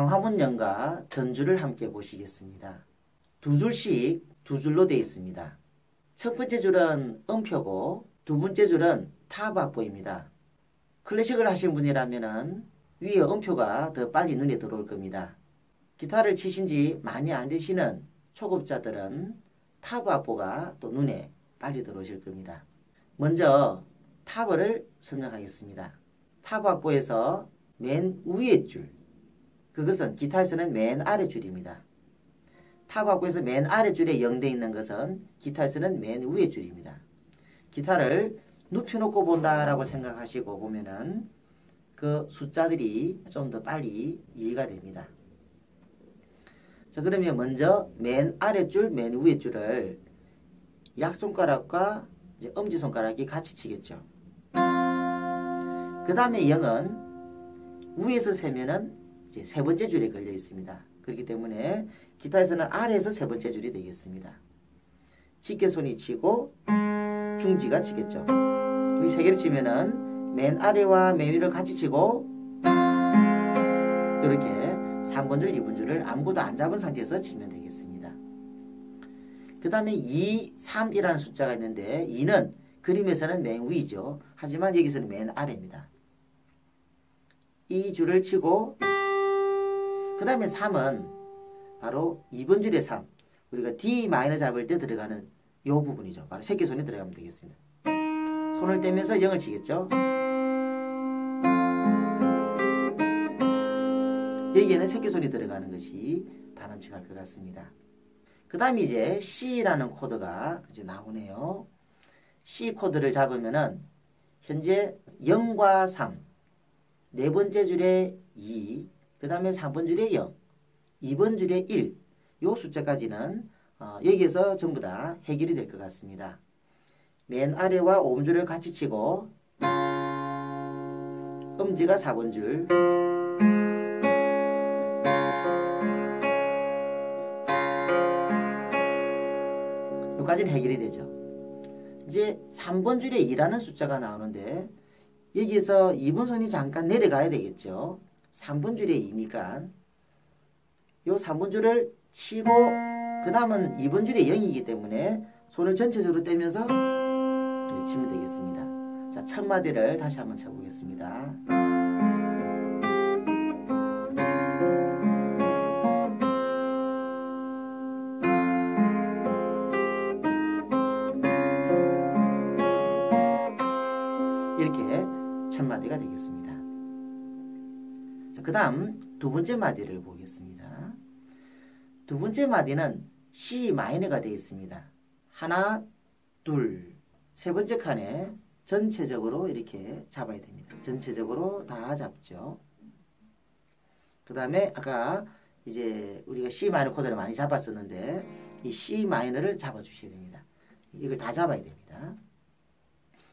광화문연과 전주를 함께 보시겠습니다. 두 줄씩 두 줄로 되어 있습니다. 첫 번째 줄은 음표고 두 번째 줄은 타박보입니다. 클래식을 하신 분이라면 위에 음표가 더 빨리 눈에 들어올 겁니다. 기타를 치신 지 많이 안 되시는 초급자들은 타브 악보가 또 눈에 빨리 들어오실 겁니다. 먼저 타브를 설명하겠습니다. 타브 악보에서 맨 위에 줄, 그것은 기타에서는 맨 아래 줄입니다. 악보에서 맨 아래 줄에 0돼 있는 것은 기타에서는 맨 위에 줄입니다. 기타를 눕혀놓고 본다라고 생각하시고 보면은 그 숫자들이 좀 더 빨리 이해가 됩니다. 자, 그러면 먼저 맨 아래 줄, 맨 위에 줄을 약손가락과 엄지손가락이 같이 치겠죠. 그 다음에 0은 위에서 세면은 이제 세 번째 줄에 걸려 있습니다. 그렇기 때문에 기타에서는 아래에서 세 번째 줄이 되겠습니다. 직계 손이 치고 중지가 치겠죠. 이 세 개를 치면은 맨 아래와 맨 위를 같이 치고 이렇게 3번 줄, 2번 줄을 아무것도 안 잡은 상태에서 치면 되겠습니다. 그 다음에 2, 3이라는 숫자가 있는데 2는 그림에서는 맨 위죠. 하지만 여기서는 맨 아래입니다. 이 줄을 치고 그 다음에 3은 바로 2번 줄의 3 우리가 D 마이너 잡을 때 들어가는 이 부분이죠. 바로 새끼손이 들어가면 되겠습니다. 손을 떼면서 0을 치겠죠. 여기에는 새끼손이 들어가는 것이 바람직할 것 같습니다. 그 다음에 이제 C라는 코드가 이제 나오네요. C 코드를 잡으면은 현재 0과 3, 네 번째 줄에 2, 그 다음에 3번 줄에 0, 2번 줄에 1, 요 숫자까지는 어, 여기에서 전부 다 해결이 될 것 같습니다. 맨 아래와 5번 줄을 같이 치고 음지가 4번 줄, 여기까지는 해결이 되죠. 이제 3번 줄에 2라는 숫자가 나오는데 여기서 2번 선이 잠깐 내려가야 되겠죠. 3번 줄에 2니까 요 3번 줄을 치고 그 다음은 2번 줄에 0이기 때문에 손을 전체적으로 떼면서 치면 되겠습니다. 자, 첫 마디를 다시 한번 쳐보겠습니다. 마디가 되겠습니다. 그 다음 두 번째 마디를 보겠습니다. 두 번째 마디는 C 마이너가 되어 있습니다. 하나, 둘, 세 번째 칸에 전체적으로 이렇게 잡아야 됩니다. 전체적으로 다 잡죠. 그 다음에 아까 이제 우리가 C 마이너 코드를 많이 잡았었는데 이 C 마이너를 잡아 주셔야 됩니다. 이걸 다 잡아야 됩니다.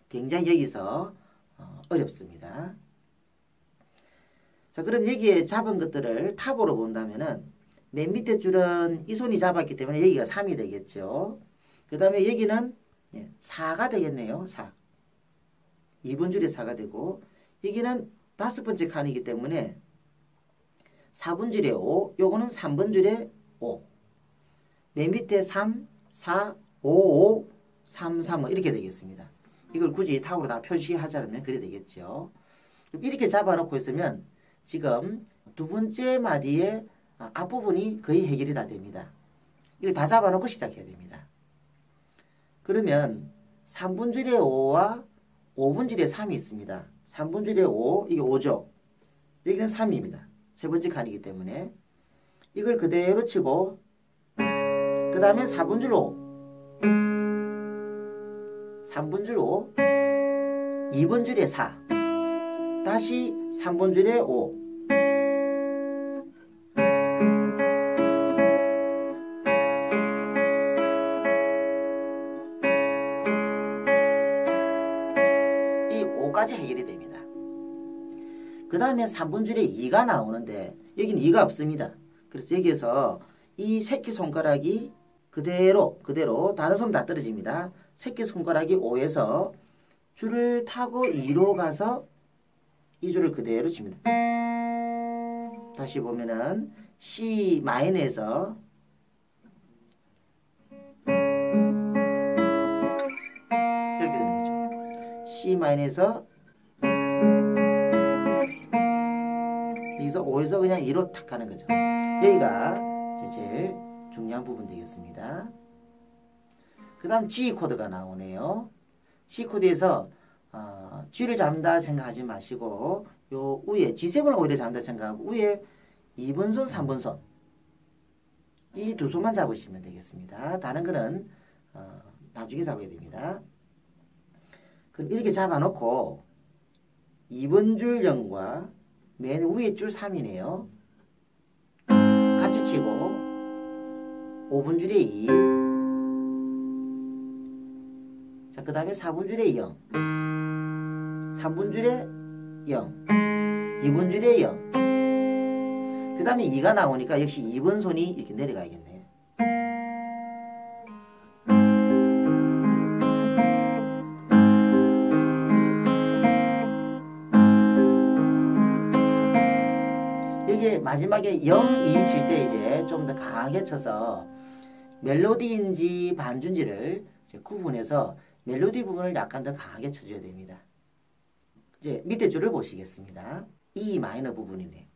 굉장히 여기서 어, 어렵습니다. 자, 그럼 여기에 잡은 것들을 탑으로 본다면은 맨 밑에 줄은 이 손이 잡았기 때문에 여기가 3이 되겠죠. 그 다음에 여기는 4가 예, 되겠네요. 4. 2번 줄에 4가 되고 여기는 다섯 번째 칸이기 때문에 4번 줄에 5, 요거는 3번 줄에 5. 맨 밑에 3, 4, 5, 5, 3, 3 이렇게 되겠습니다. 이걸 굳이 탑으로 다 표시하자면 그래 되겠죠. 이렇게 잡아놓고 있으면 지금 두 번째 마디의 앞부분이 거의 해결이 다 됩니다. 이걸 다 잡아놓고 시작해야 됩니다. 그러면 3분줄의 5와 5분줄의 3이 있습니다. 3분줄의 5, 이게 5죠. 여기는 3입니다. 세 번째 칸이기 때문에 이걸 그대로 치고 그 다음에 4분줄 5 3번 줄 5, 2번 줄에 4, 다시 3번 줄에 5, 이 5까지 해결이 됩니다. 그 다음에 3번 줄에 2가 나오는데 여기는 2가 없습니다. 그래서 여기에서 이 새끼손가락이 그대로 그대로 다른 손 다 떨어집니다. 새끼손가락이 5에서 줄을 타고 2로 가서 이 줄을 그대로 칩니다. 다시 보면은 C 마이너에서 이렇게 되는 거죠. C 마이너에서 여기서 5에서 그냥 2로 탁 가는 거죠. 여기가 제일 중요한 부분 되겠습니다. 그 다음 G 코드가 나오네요. G 코드에서 어, G를 잡는다 생각하지 마시고 요 위에 G7을 오히려 잡는다 생각하고 위에 2번손, 3번손 이 두 손만 잡으시면 되겠습니다. 다른 거는 어, 나중에 잡아야 됩니다. 그럼 이렇게 잡아놓고 2번 줄 0과 맨 위에 줄 3이네요. 같이 치고 5분 줄에 2 자, 그 다음에 4분 줄에 0 3분 줄에 0 2분 줄에 0그 다음에 2가 나오니까 역시 2번 손이 이렇게 내려가야겠네. 여기에 마지막에 0, 2 칠 때 이제 좀 더 강하게 쳐서 멜로디인지 반주인지를 구분해서 멜로디 부분을 약간 더 강하게 쳐줘야 됩니다. 이제 밑에 줄을 보시겠습니다. E 마이너 부분이네.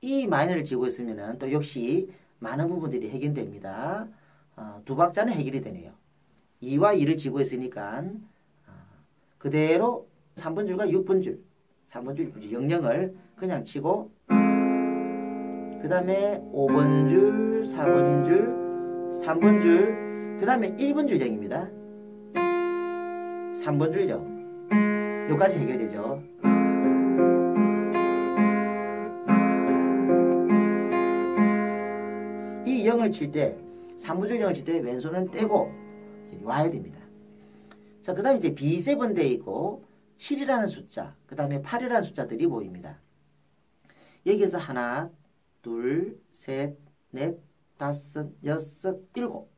E 마이너를 지고 있으면 또 역시 많은 부분들이 해결됩니다. 어, 두 박자는 해결이 되네요. 2와 2를 지고 있으니까 어, 그대로 3번 줄과 6번 줄, 3번 줄, 6번 줄, 00을 그냥 치고 그 다음에 5번 줄, 4번 줄, 3번 줄, 그 다음에 1번 줄 0입니다. 3번 줄 0. 여기까지 해결되죠. 이 0을 칠 때, 3분 줄 0을 칠 때 왼손은 떼고 와야 됩니다. 자, 그 다음에 이제 B7 돼 있고 7이라는 숫자, 그 다음에 8이라는 숫자들이 보입니다. 여기에서 하나, 둘, 셋, 넷, 다섯, 여섯, 일곱.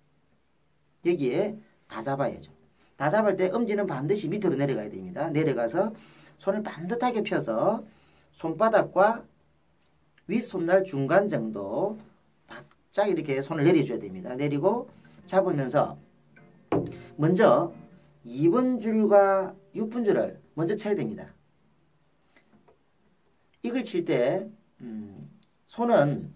여기에 다 잡아야죠. 다 잡을 때 엄지는 반드시 밑으로 내려가야 됩니다. 내려가서 손을 반듯하게 펴서 손바닥과 윗손날 중간 정도 바짝 이렇게 손을 내려줘야 됩니다. 내리고 잡으면서 먼저 2번 줄과 6번 줄을 먼저 쳐야 됩니다. 이걸 칠때 음, 손은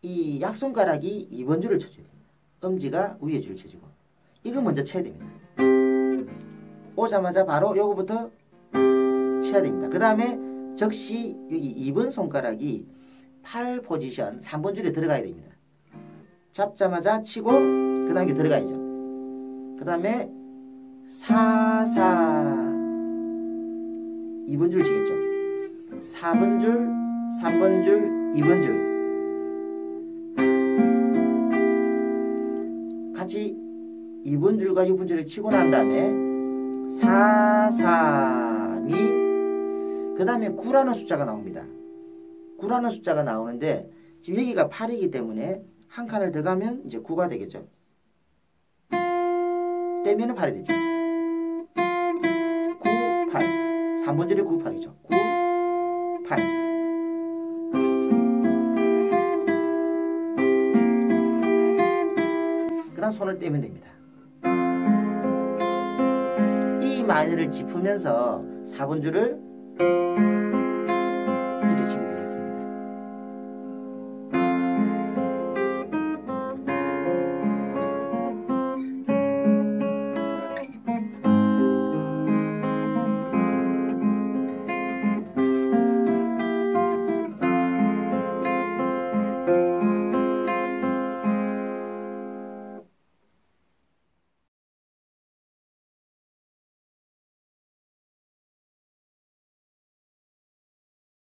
이 약손가락이 2번 줄을 쳐줘야 됩니다. 엄지가 위에 줄을 쳐주고 이거 먼저 쳐야 됩니다. 오자마자 바로 요거부터 쳐야 됩니다. 그 다음에 즉시 여기 2번 손가락이 8 포지션 3번 줄에 들어가야 됩니다. 잡자마자 치고 그 다음에 들어가야죠. 그 다음에 4, 4 2번 줄 치겠죠. 4번 줄, 3번 줄, 2번 줄 같이 2번 줄과 6번 줄을 치고 난 다음에 4, 3이 그 다음에 9라는 숫자가 나옵니다. 9라는 숫자가 나오는데 지금 여기가 8이기 때문에 한 칸을 더 가면 이제 9가 되겠죠. 떼면은 8이 되죠. 9, 8. 3번 줄에 9, 8이죠. 9, 8. 그 다음 손을 떼면 됩니다. 이 마이너를 짚으면서 4번 줄을